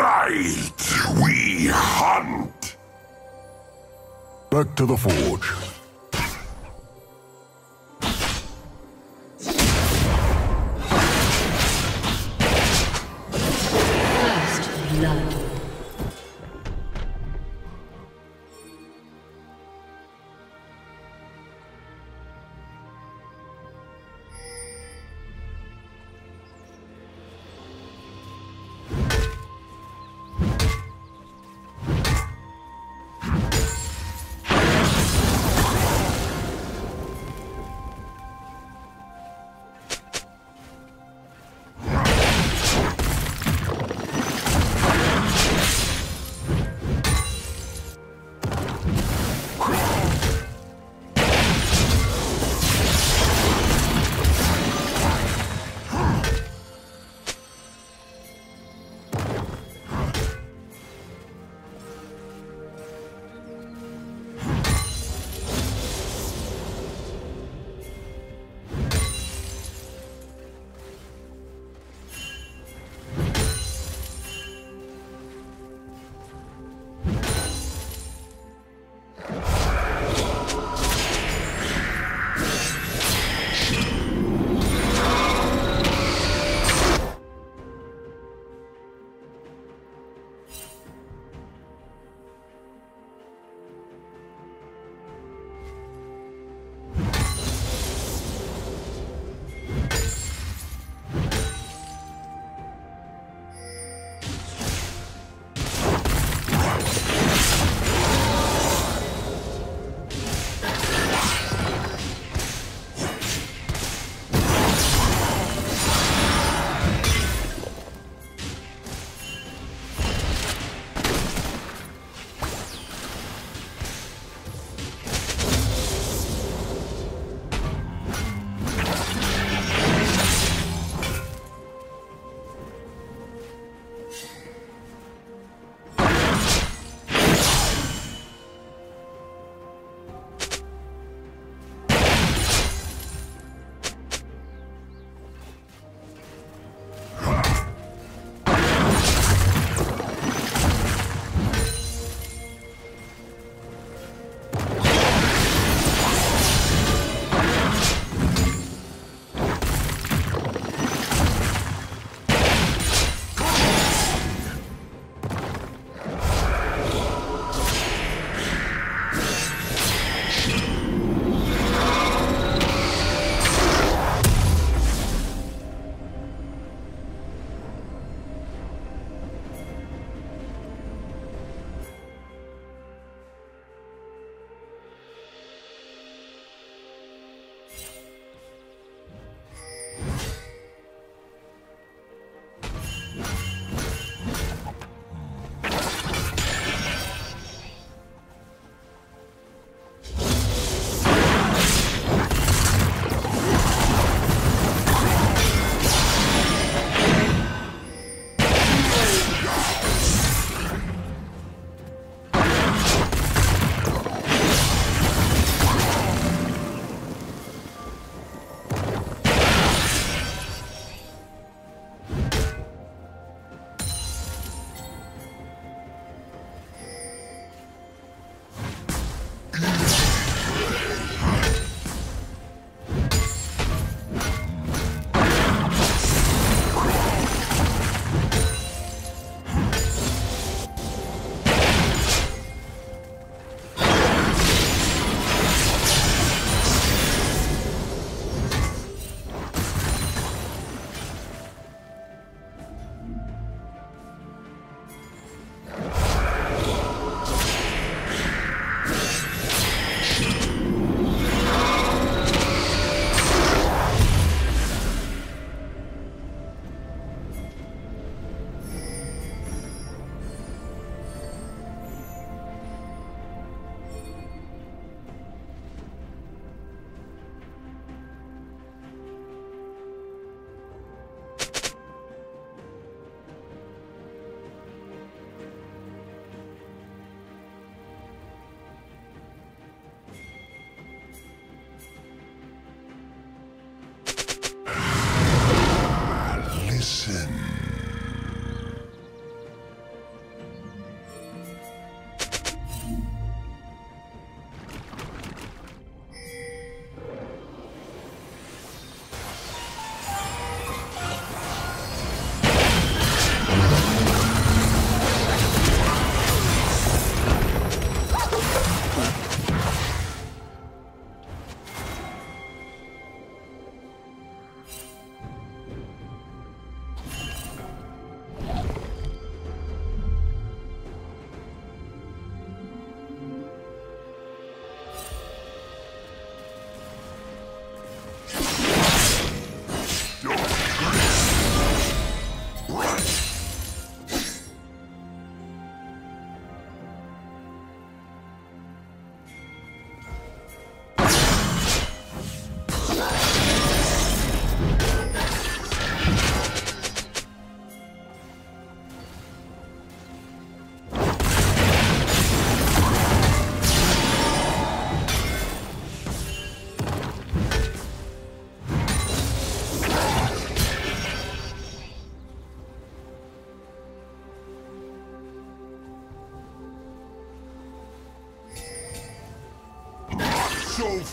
Tonight we hunt. Back to the forge.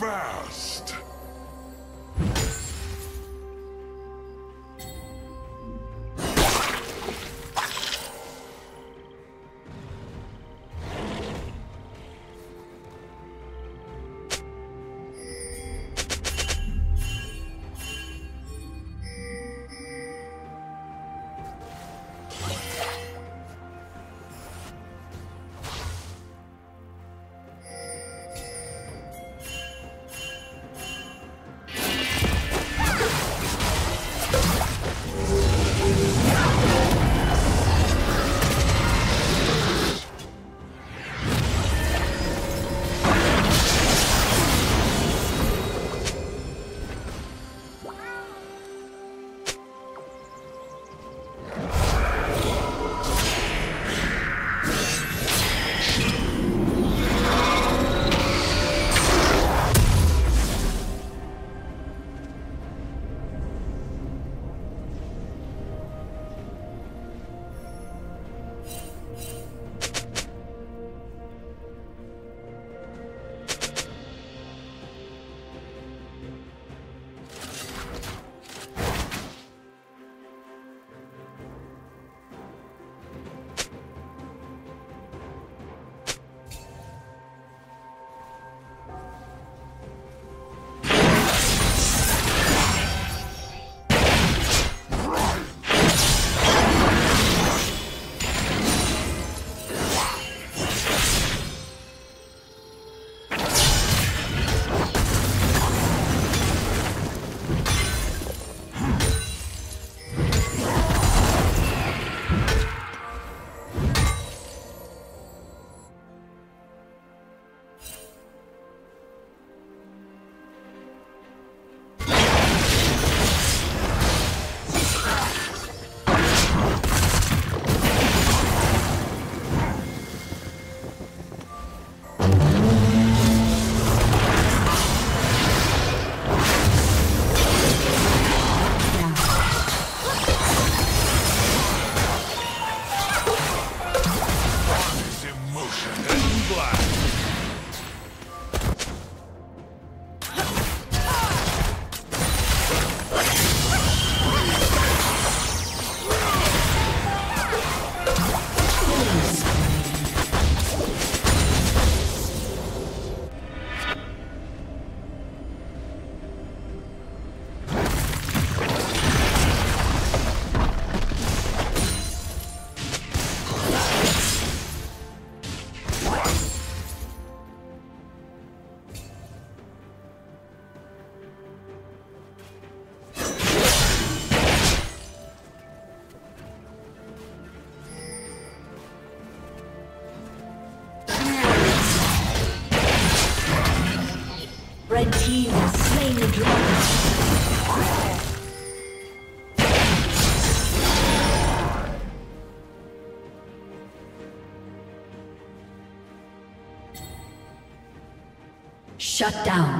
Fast. Shut down.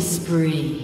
Spree.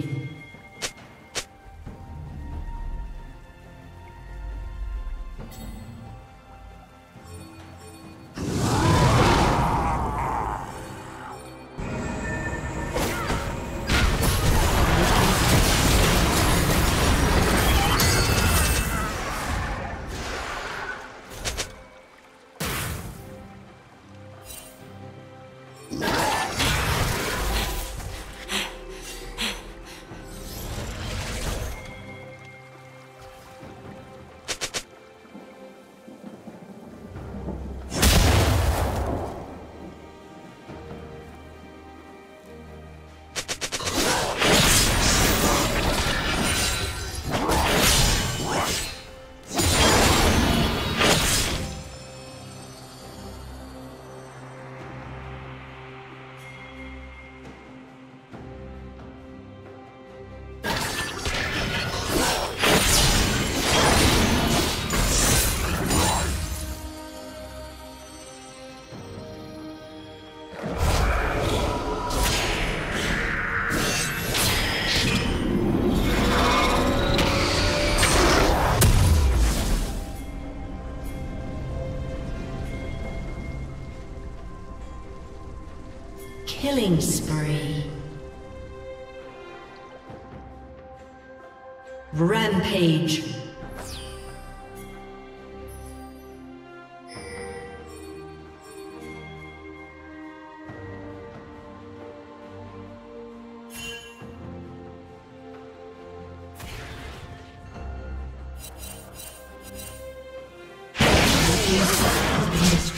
Rampage.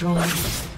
destroyed.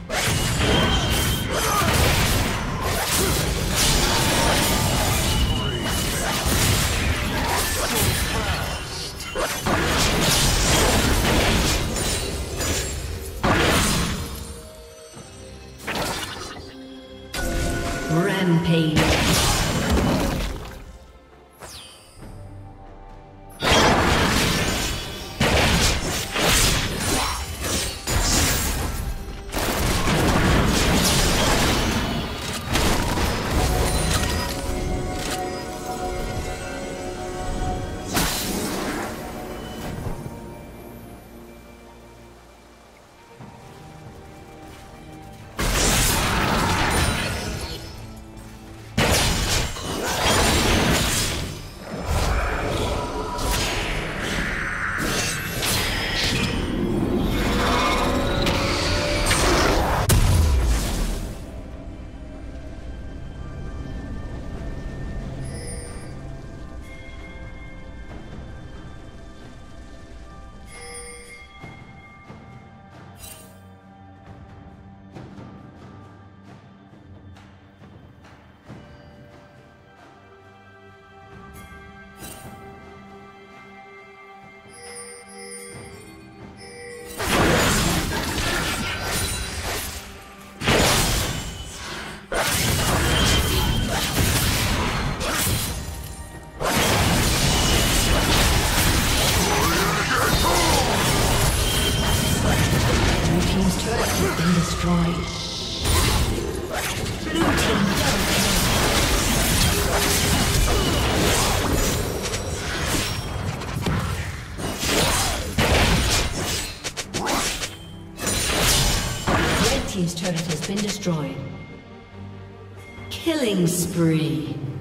Spree.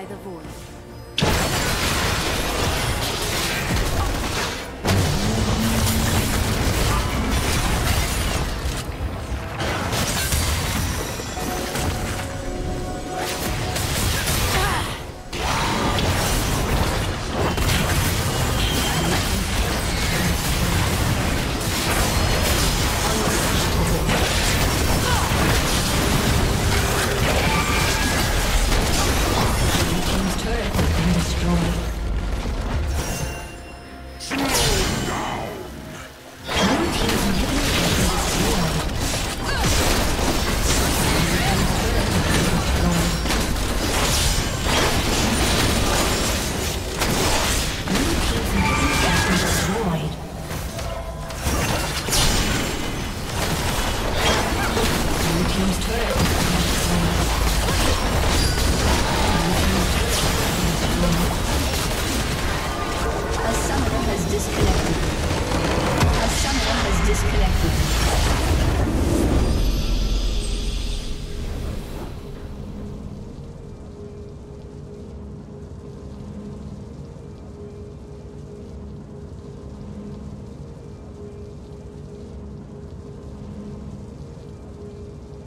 by the void.